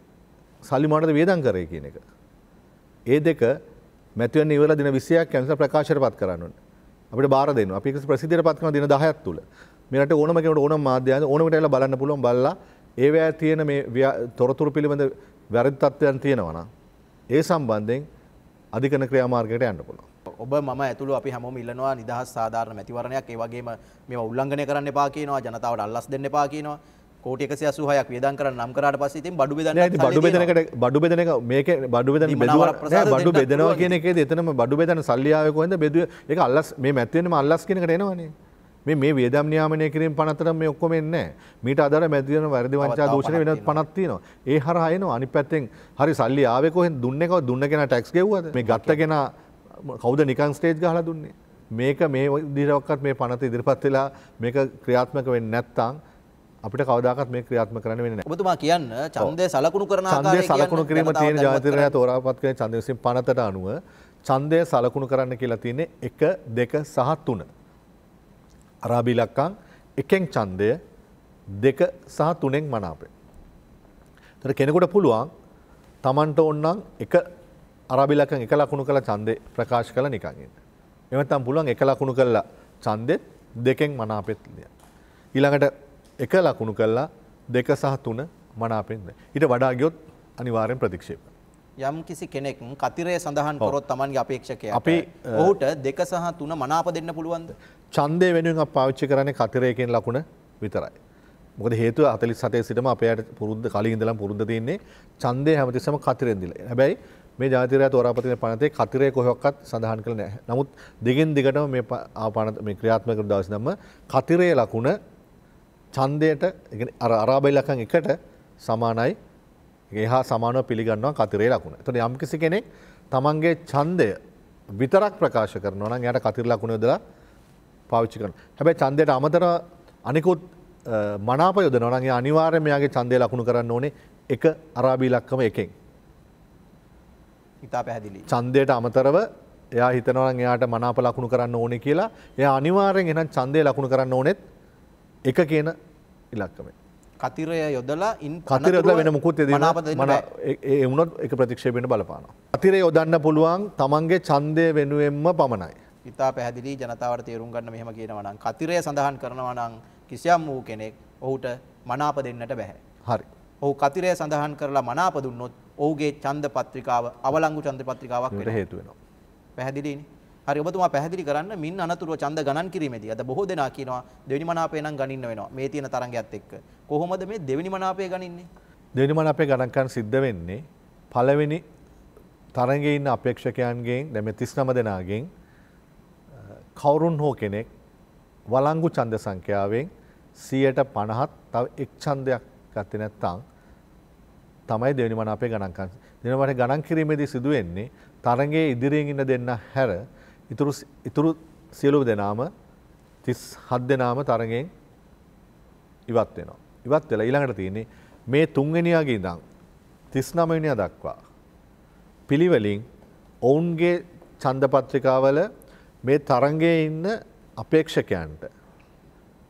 සල්ලි මොනවද වියදම් කරේ කියන එක. ඒ දෙක මැතිවරණ ඉවරලා දින 20ක් කැන්සර් ප්‍රකාශයට පත් කරන්න ඕනේ. අපිට බාර දෙනවා. අපි ඒක ප්‍රසිද්ධියට පත් කරන දින 10ක් තුල. මේ රටේ ඕනම කෙනෙකුට ඕනම මාධ්‍යයන් ඕනම කෙනෙකුට බලන්න පුළුවන් බලලා ඒවැය තියෙන මේ තොරතුරු පිළිබඳ වැරදි තත්ත්වයන් තියෙනවා නම් ඒ සම්බන්ධයෙන් අධිකරණ ක්‍රියාමාර්ගයට යන්න පුළුවන්. ඔබ මම ඇතුළු අපි හැමෝම ඉල්ලනවා නිදහස් සාධාරණ මැතිවරණයක් ඒ වගේම මේවා උල්ලංඝනය කරන්න එපා කියනවා ජනතාවට අල්ලස් දෙන්න එපා කියනවා කෝටි 186ක් වියදම් කරන්න නම් කරාට පස්සේ ඉතින් බඩු බෙදන්න නෑ බඩු බෙදන එකට බඩු බෙදන එක මේක බඩු බෙදන බඩු බෙදනවා කියන එකේදී එතනම බඩු බෙදන සල්ලි ආවේ කොහෙන්ද? බෙදුවේ. ඒක අල්ලස් මේ මැතිවෙනම අල්ලස් කියන එකට එනවනේ. මේ මේ වේදම් නියාමනය කිරීම පනතර මේ ඔක්කොම එන්නේ මේට අදර මැදිවන වැරදි වංචා දූෂණ වෙනත් පනක් තියෙනවා. ඒ හරහා එනවා. අනිත් පැත්තෙන් හරි සල්ලි ආවේ කොහෙන් දුන්නේ කව දුන්න කෙනා ටැක්ස් ගෙව්වද? මේ ගත්ත කෙනා කවුද නිකන් ස්ටේජ් ගහලා දුන්නේ? මේක මේ දිරවක්කත් මේ පනත ඉදිරිපත් වෙලා මේක ක්‍රියාත්මක වෙන්නේ නැත්නම් අපිට කවදාකත් මේ ක්‍රියාත්මක කරන්න වෙන්නේ නැහැ. ඔබතුමා කියන්න ඡන්දය සලකුණු කරන ආකාරය ඡන්දය සලකුණු කිරීම තියෙන ජාතිරය තෝරාපත් කරන ඡන්දය විසින් පනතට අනුව ඡන්දය සලකුණු කරන්න කියලා තියෙන්නේ 1 2 සහ 3. අරාබි ඉලක්කම් එකෙන් ඡන්දය දෙක සහ තුනෙන් මනාපය. තර කෙනෙකුට පුළුවන් තමන්ට ඔන්නම් එක අරබිලකන් එක ලකුණු කළ ඡන්දේ ප්‍රකාශ කළ නිකන් ඉන්න. එමෙතන පුළුවන් එක ලකුණු කළා ඡන්දෙත් දෙකෙන් මනාපෙත් ලියන්න. ඊළඟට එක ලකුණු කළා දෙක සහ තුන මනාපෙන්ද. ඊට වඩා ගියොත් අනිවාර්යෙන් ප්‍රතික්ෂේප. යම් කිසි කෙනෙක් කතිරය සඳහන් කරොත් තමන්ගේ අපේක්ෂකයා අපි ඔහුට දෙක සහ තුන මනාප දෙන්න පුළුවන්ද? ඡන්දය වෙනුවෙන් අප පාවිච්චි කරන්නේ කතිරයකින් ලකුණ විතරයි. මොකද හේතුව 47 සිටම අපේට පුරුද්ද කලින් ඉඳලම පුරුද්ද තියෙන්නේ ඡන්දය හැමතිස්සම කතිරෙන් දීලා. හැබැයි මේ ජාතිරය තෝරාපතින පනතේ කතිරය කොහොක්කත් සඳහන් කළ නැහැ. නමුත් දිගින් දිගටම මේ ආපන මේ ක්‍රියාත්මක කර දවස් නම කතිරය ලකුණ ඡන්දයට අර අරාබයි ලකන් එකට සමානයි ඒහා සමානව පිළිගන්නවා කතිරේ ලකුණ. එතකොට යම්කිසි කෙනෙක් තමන්ගේ ඡන්දය විතරක් ප්‍රකාශ කරනවා නම් එයාට කතිර ලකුණ යොදලා පාවිච්චි කරනවා. හැබැයි ඡන්දයට අමතරව අනිකුත් මනාප යොදනවා නම් ඒ අනිවාර්යයෙන් මෙයාගේ ඡන්දය ලකුණු කරන්න ඕනේ එක අරාබි ඉලක්කම එකෙන්. ඉතා පැහැදිලි. ඡන්දයට අමතරව එයා හිතනවා නම් එයාට මනාප ලකුණු කරන්න ඕනේ කියලා. එයා අනිවාර්යෙන් එහෙනම් ඡන්දය ලකුණු කරන්න ඕනෙත් එක කියන ඉලක්කමෙන්. කතිරය යොදලා ඉන් කතිර යොදලා වෙන මුකුත් ඒ වුණොත් එක ප්‍රතික්ෂේපෙන්ට බලපානවා. කතිර යොදන්න පුළුවන් තමන්ගේ ඡන්දය වෙනුවෙන්ම පමණයි. ඉතා පැහැදිලි ජනතාවට තේරුම් ගන්න මෙහෙම කියනවා නම් කතිරය සඳහන් කරනවා නම් කිසියම් වූ කෙනෙක් ඔහුට මනාප දෙන්නට බැහැ. හරි. ඔහු කතිරය සඳහන් කරලා මනාප දුන්නොත් ඔහුගේ ඡන්ද පත්‍රිකාව අවලංගු ඡන්ද පත්‍රිකාවක් වෙනවා. හේතු වෙනවා. පැහැදිලිනේ. හරි ඔබතුමා පැහැදිලි කරන්න මින් අනතුරුව ඡන්ද ගණන් කිරීමේදී අද බොහෝ දෙනා කියනවා දෙවෙනි මනාපය නම් ගණින්න වෙනවා මේ තියෙන තරංගයත් එක්ක. කොහොමද මේ දෙවෙනි මනාපය ගණින්නේ? දෙවෙනි මනාපය ගණන් කරන්න සිද්ධ වෙන්නේ පළවෙනි තරඟේ ඉන්න අපේක්ෂකයන්ගෙන් දැන් මේ 39 දෙනාගෙන් කවුරුන් හෝ කෙනෙක් වළංගු ඡන්ද සංඛ්‍යාවෙන් 150ක් තව එක් ඡන්දයක් ගත්තේ නැත්නම් තමයි දෙවෙනි මනාපය ගණන් කරන්නේ. දෙවෙනි මනාපය ගණන් කිරීමේදී සිදු වෙන්නේ තරඟයේ ඉදිරියෙන් ඉන්න දෙන්න හැර ඉතුරු ඉතුරු සියලු දෙනාම තිස් හත් දෙනාම තරගෙන් ඉවත් වෙනවා. ඉවත් වෙලා ඊළඟට තියෙන්නේ මේ තුන්වෙනියාගේ ඉඳන් තිස් නමවිනිය දක්වා. පිළිවලින් ඔවුන්ගේ චන්දපත්‍රිකාවල මේ තරන්ගේ ඉන්න අපේක්ෂකයන්ට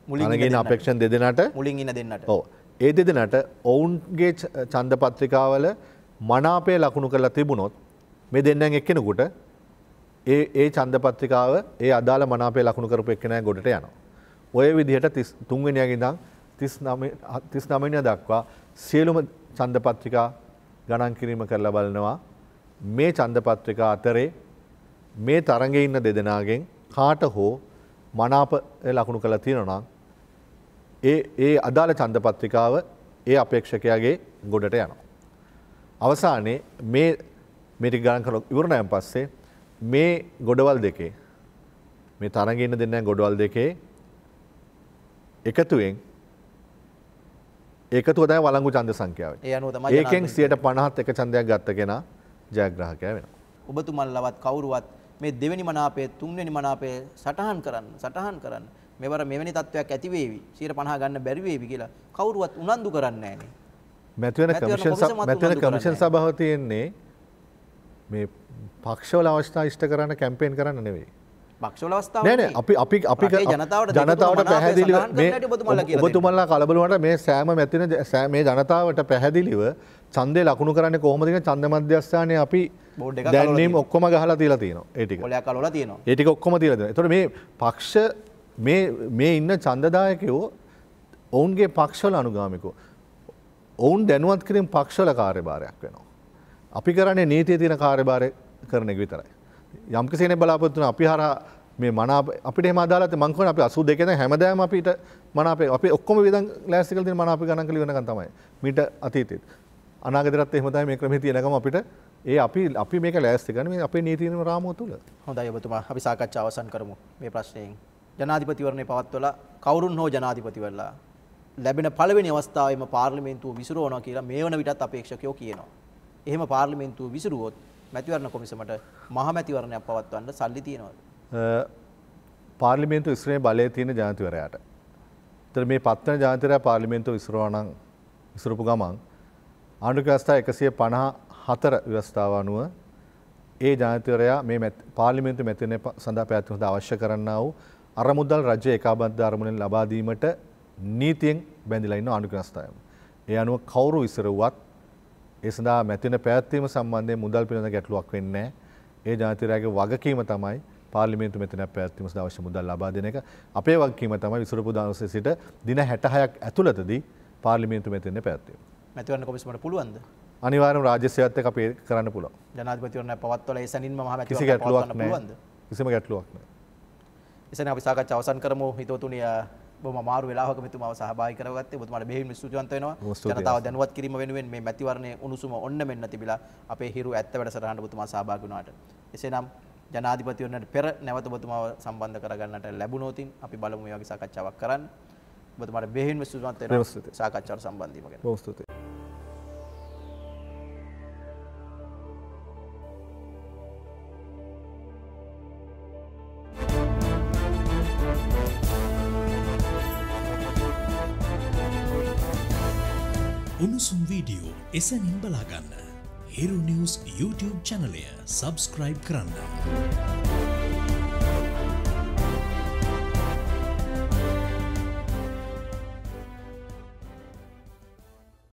මුලින් අනගෙන ඉන්න අපේක්ෂන් දෙදෙනට මුලින් ඉන්න දෙන්නට ඕ ඒ දෙදෙනට ඔවුන්ගේ චන්දපත්‍රිකාවල මනාපය ලකුණු කරලා තිබුණොත් මේ දෙන්නන් එක්කෙනකුට ඒ ඒ චන්දපත්‍රිකාව ඒ අදාළ මනාපය ලකුණු කරපු එක්කනෑ ගොඩට යනවා. ඔය විදිහට තුන්වෙනියගිදම් තිස් නමනය දක්වා සියලුම චන්දපත්‍රිකා ගණන් කිරීම කරලා බලනවා මේ චන්දපත්‍රිකා අතරේ මේ තරග ඉන්න දෙදෙනගෙන් කාට හෝ මනාප ලකුණු කළ තියෙනනම් ඒ ඒ අදාළ චන්දපත්‍රිකාව ඒ අපේක්ෂකයාගේ ගොඩට යනවා. අවසානයේ මේ මෙටි ගණන් කර ඉවරණයන් පස්සේ මේ ගොඩවල් දෙකේ මේ තරගන්න දෙන්න ගොඩවල් දෙකේ එකතුවෙන් ඒකතු දෑ වලංගු චන්ද සංඛ්‍යාව ඒකෙන් සියට පණහත් එක චන්දයක් ගත්ත කෙන ජයග්‍රහකය වෙන. ඔබතුමල්ලවත් කවුරුවත් මේ දෙවැනි මනාපය තුන්වෙනි මනාපය සටහන් කරන්න සටහන් කරන්න මෙවර මෙවැනි තත්ත්වයක් ඇතිවේවි සියට පණහා ගන්න බැරිවේවි කියලා කවුරුවත් උනන්දු කරන්න ෑනේ මැතිවන කමිෂන්. සභාව තියෙන්නේ මේ පක්ෂවල අවස්ථා ඉෂ්ට කරන්න කැම්පේන් කරන්න නෙවෙයි. බක්ෂල අවස්ථාව නෑ නෑ අපි අපි අපි ජනතාවට ජනතාවට පැහැදිලිව මේ ඔබතුමල්ලා කලබලුවට මේ සෑම මැතින ජ- සෑ- මේ ජනතාවට පැහැදිලිව ඡන්දේ ලකුණු කරන්නේ කොහොමද කියන ඡන්ද මධ්‍යස්ථානයේ අපි තියෙනවා. ඔක්කොම ගහලා තියලා තියෙනවා ඒ ටික. කොලයක් කලවලා තියෙනවා ඒ ටික ඔක්කොම තියෙනවා. ඒතකොට මේ පක්ෂ මේ ඉන්න ඡන්දදායකයෝ ඔවුන්ගේ පක්ෂවල අනුගාමිකෝ ඔවුන් දැනුවත් කිරීම පක්ෂවල කාර්යභාරයක් වෙනවා. අපි කරන්නේ නීතිය තියෙන කාර්යභාරය කරන එක විතරයි. යම් කිසිනේ බලාපොරොත්තු වෙන අපි හරහා මේ මනාප අපිට එහෙම අදාළත් මං කියන්නේ අපි 82 දැන් හැමදාම අපිට මනාපේ අපි ඔක්කොම විදන් ලෑස්ති කරලා තියෙන මනාපේ ගණන් කරලා ඉවරනකම් තමයි. මීට අතීතෙත්. අනාගතයටත් එහෙම තමයි මේ ක්‍රමයේ තියෙනකම අපිට ඒ අපි අපි මේක ලෑස්ති කරන මේ අපේ නීති නියම රාමුව තුල. හොඳයි ඔබතුමා අපි සාකච්ඡා අවසන් කරමු මේ ප්‍රශ්නයෙන් ජනාධිපතිවරණය පවත්වලා කවුරුන් හෝ ජනාධිපතිවරලා ලැබෙන පළවෙනි අවස්ථාවේම පාර්ලිමේන්තුව විසිරුවනවා කියලා මේ වන විටත් අපේක්ෂකයෝ කියනවා. එහෙම පාර්ලිමේන්තුව විසිරුවොත් මැතිවරණ කොමිසමට මහ මැතිවරණයක් පවත්වන්න සල්ලි තියෙනවද? පාර්ලිමේන්තු ඉස්රේ බලය තියෙන ජාතිවරයාට. තර මේ පත්වන ජාතිරය පාර්ලිමේන්තු විසරවානං විසරපු ගමන් ආණ්ඩුකස්ථා එකසිය පණහා හතර ව්‍යවස්ථාව අනුව ඒ ජාතිවරයා මේ මැත්- පාර්ලිමේන්තු මැතින සඳහා පැත්වහද අවශ්‍ය කරන්න වූ අරමුදල් රජ්‍ය එකබද්ධ අරමුණෙන් ලබාදීමට නීතියෙන් බැඳිලා ඉන්න ආණ්ඩුකස්ථායම. ඒ අනුව කවුරු විසරුවත් ඒ සඳහා මැතින පැත්වීම සම්බන්ධය මුදල් පිළිබඳ ගැටලුවක් වෙන්නේ. ඒ ජාතිරයාගේ වගකීම තමයි පාර්ලිමේන්තු මෙතන පැත්වීම සඳහා අවශ්‍ය මුදල් ලබා දෙන එක. අපේ වගකීම තමයි විසුරුපු දවසේ සිට දින 66ක් ඇතුළතදී පාර්ලිමේන්තු මෙතන පැත්වීම. මැතිවරණ කොමිසමට පුළුවන්ද? අනිවාර්යයෙන්ම රාජ්‍ය සේවයත් එක්ක අපි කරන්න පුළුවන්. ජනාධිපතිවරණය පවත්වලා ඒ සැනින්ම මහ ගැටලුවක් පවත්වන්න. පුළුවන්ද? කිසිම ගැටලුවක් නැහැ. එසන අපි සාකච්ඡා අවසන් කරමු හිතවතුනි බොහොම අමාරු වෙලාවක මෙතුමාව සහභාගී කරගත්තේ ඔබතුමාට බෙහෙවින්ම ස්තුතිවන්ත වෙනවා. ජනතාව දැනුවත් කිරීම වෙනුවෙන් මේ මැතිවරණයේ උණුසුම ඔන්න මෙන්න තිබිලා අපේ හිරු ඇත්ත වැඩසටහනට ඔබතුමා සහභාගී වුණාට එසේනම් ජනාධිපතිවරණයට පෙර නැවත ඔබතුමාව සම්බන්ධ කරගන්නට ලැබුණොතින් අපි බලමු මේ වගේ සාකච්ඡාවක් කරන්න ඔබතුමාට බෙහෙවින්ම ස්තුතිවන්ත වෙනවා. සාකච්ඡාවට සම්බන්ධ වීම ගැන බොහොම ස්තුතියි. එසැනින් බලාගන්න හිරු නිවස් YouTube චැනලය සබස්ක්‍රයිබ් කරන්න.